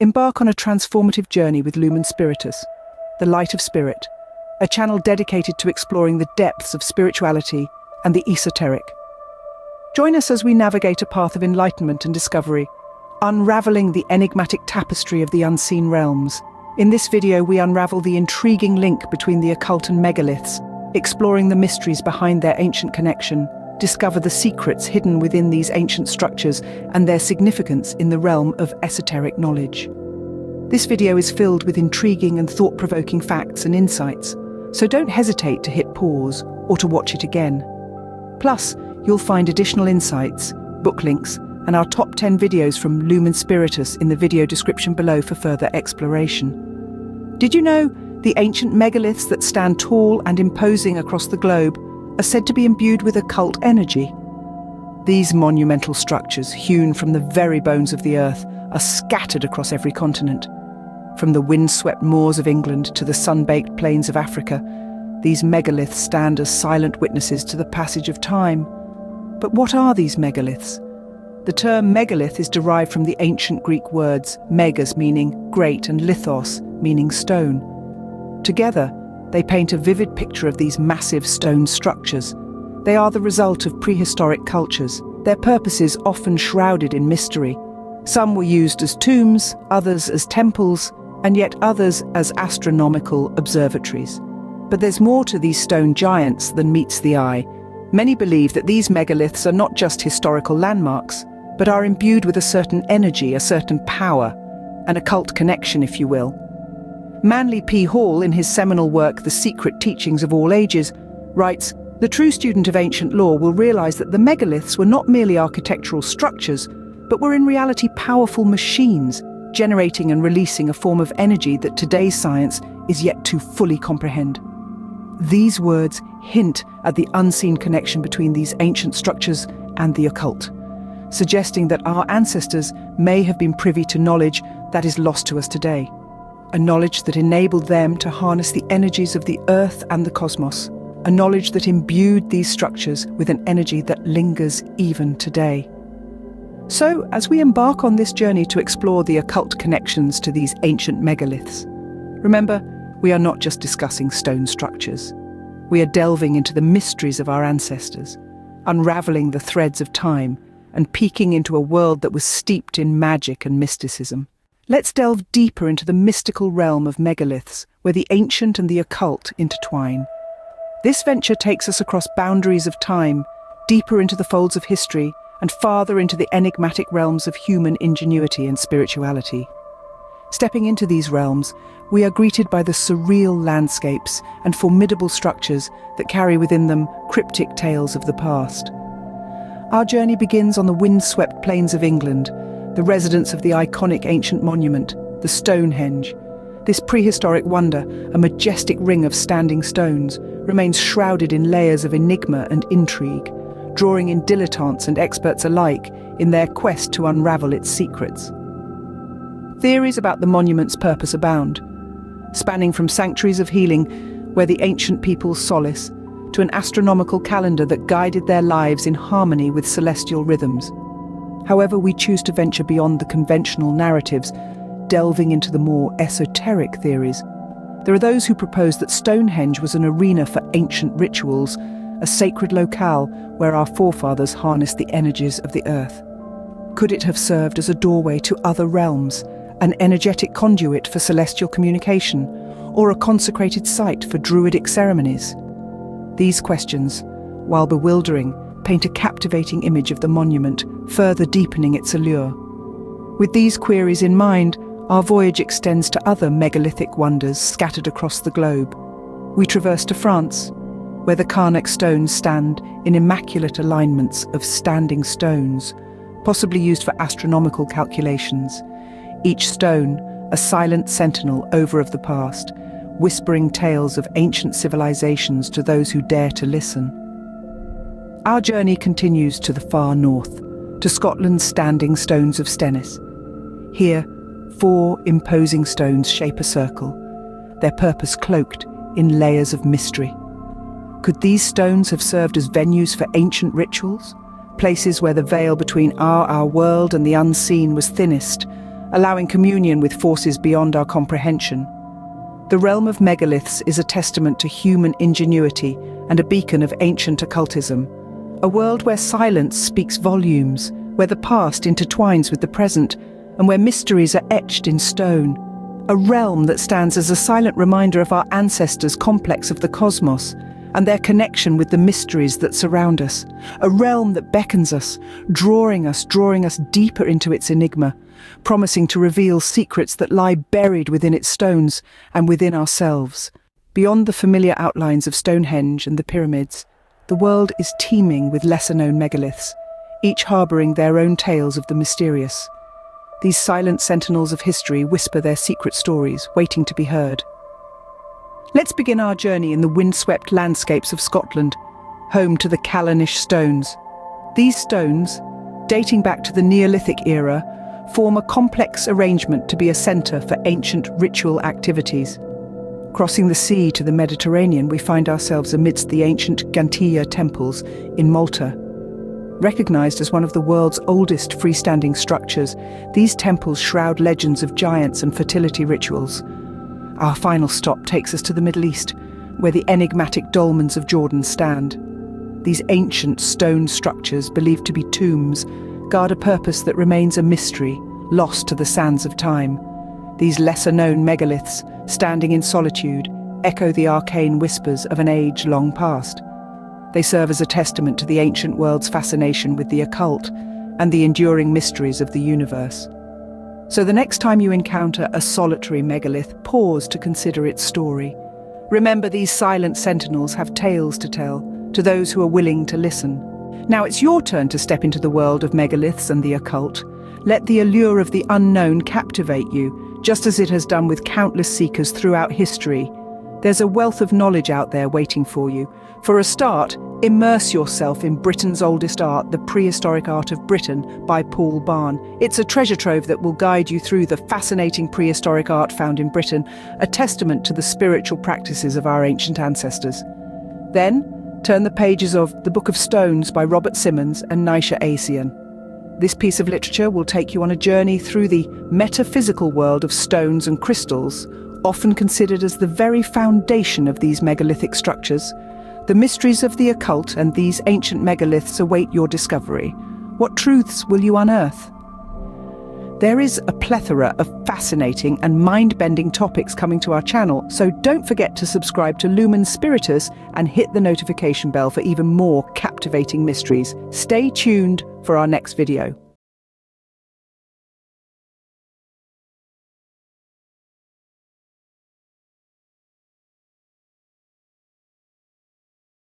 Embark on a transformative journey with Lumen Spiritus, the light of spirit, a channel dedicated to exploring the depths of spirituality and the esoteric. Join us as we navigate a path of enlightenment and discovery, unraveling the enigmatic tapestry of the unseen realms. In this video, we unravel the intriguing link between the occult and megaliths, exploring the mysteries behind their ancient connection, discover the secrets hidden within these ancient structures and their significance in the realm of esoteric knowledge. This video is filled with intriguing and thought-provoking facts and insights, so don't hesitate to hit pause or to watch it again. Plus, you'll find additional insights, book links, and our top 10 videos from Lumen Spiritus in the video description below for further exploration. Did you know the ancient megaliths that stand tall and imposing across the globe are said to be imbued with occult energy? These monumental structures, hewn from the very bones of the earth, are scattered across every continent. From the wind-swept moors of England to the sun-baked plains of Africa, these megaliths stand as silent witnesses to the passage of time. But what are these megaliths? The term megalith is derived from the ancient Greek words megas meaning great and lithos meaning stone. Together, they paint a vivid picture of these massive stone structures. They are the result of prehistoric cultures, their purposes often shrouded in mystery. Some were used as tombs, others as temples, and yet others as astronomical observatories. But there's more to these stone giants than meets the eye. Many believe that these megaliths are not just historical landmarks, but are imbued with a certain energy, a certain power, an occult connection, if you will. Manly P. Hall, in his seminal work The Secret Teachings of All Ages, writes, The true student of ancient law will realise that the megaliths were not merely architectural structures, but were in reality powerful machines generating and releasing a form of energy that today's science is yet to fully comprehend. These words hint at the unseen connection between these ancient structures and the occult, suggesting that our ancestors may have been privy to knowledge that is lost to us today, a knowledge that enabled them to harness the energies of the earth and the cosmos, a knowledge that imbued these structures with an energy that lingers even today. So, as we embark on this journey to explore the occult connections to these ancient megaliths, remember, we are not just discussing stone structures. We are delving into the mysteries of our ancestors, unravelling the threads of time, and peeking into a world that was steeped in magic and mysticism. Let's delve deeper into the mystical realm of megaliths, where the ancient and the occult intertwine. This venture takes us across boundaries of time, deeper into the folds of history, and farther into the enigmatic realms of human ingenuity and spirituality. Stepping into these realms, we are greeted by the surreal landscapes and formidable structures that carry within them cryptic tales of the past. Our journey begins on the wind-swept plains of England, the residence of the iconic ancient monument, the Stonehenge. This prehistoric wonder, a majestic ring of standing stones, remains shrouded in layers of enigma and intrigue drawing in dilettantes and experts alike in their quest to unravel its secrets. Theories about the monument's purpose abound, spanning from sanctuaries of healing where the ancient peoples solace to an astronomical calendar that guided their lives in harmony with celestial rhythms. However, we choose to venture beyond the conventional narratives, delving into the more esoteric theories. There are those who propose that Stonehenge was an arena for ancient rituals a sacred locale where our forefathers harnessed the energies of the earth? Could it have served as a doorway to other realms, an energetic conduit for celestial communication, or a consecrated site for druidic ceremonies? These questions, while bewildering, paint a captivating image of the monument, further deepening its allure. With these queries in mind, our voyage extends to other megalithic wonders scattered across the globe. We traverse to France, where the Carnac stones stand in immaculate alignments of standing stones, possibly used for astronomical calculations. Each stone, a silent sentinel over of the past, whispering tales of ancient civilizations to those who dare to listen. Our journey continues to the far north, to Scotland's standing stones of Stenness. Here, four imposing stones shape a circle, their purpose cloaked in layers of mystery. Could these stones have served as venues for ancient rituals? Places where the veil between our, our world and the unseen was thinnest, allowing communion with forces beyond our comprehension. The realm of megaliths is a testament to human ingenuity and a beacon of ancient occultism. A world where silence speaks volumes, where the past intertwines with the present, and where mysteries are etched in stone. A realm that stands as a silent reminder of our ancestors' complex of the cosmos and their connection with the mysteries that surround us. A realm that beckons us, drawing us, drawing us deeper into its enigma, promising to reveal secrets that lie buried within its stones and within ourselves. Beyond the familiar outlines of Stonehenge and the pyramids, the world is teeming with lesser-known megaliths, each harbouring their own tales of the mysterious. These silent sentinels of history whisper their secret stories, waiting to be heard. Let's begin our journey in the windswept landscapes of Scotland, home to the Callanish stones. These stones, dating back to the Neolithic era, form a complex arrangement to be a centre for ancient ritual activities. Crossing the sea to the Mediterranean, we find ourselves amidst the ancient Ggantija temples in Malta. Recognised as one of the world's oldest freestanding structures, these temples shroud legends of giants and fertility rituals. Our final stop takes us to the Middle East, where the enigmatic dolmens of Jordan stand. These ancient stone structures, believed to be tombs, guard a purpose that remains a mystery, lost to the sands of time. These lesser-known megaliths, standing in solitude, echo the arcane whispers of an age long past. They serve as a testament to the ancient world's fascination with the occult and the enduring mysteries of the universe. So the next time you encounter a solitary megalith, pause to consider its story. Remember these silent sentinels have tales to tell to those who are willing to listen. Now it's your turn to step into the world of megaliths and the occult. Let the allure of the unknown captivate you, just as it has done with countless seekers throughout history. There's a wealth of knowledge out there waiting for you. For a start, immerse yourself in Britain's oldest art, The Prehistoric Art of Britain by Paul Bahn. It's a treasure trove that will guide you through the fascinating prehistoric art found in Britain, a testament to the spiritual practices of our ancient ancestors. Then, turn the pages of The Book of Stones by Robert Simmons and Naisha Ahsian. This piece of literature will take you on a journey through the metaphysical world of stones and crystals, often considered as the very foundation of these megalithic structures. The mysteries of the occult and these ancient megaliths await your discovery. What truths will you unearth? There is a plethora of fascinating and mind-bending topics coming to our channel, so don't forget to subscribe to Lumen Spiritus and hit the notification bell for even more captivating mysteries. Stay tuned for our next video.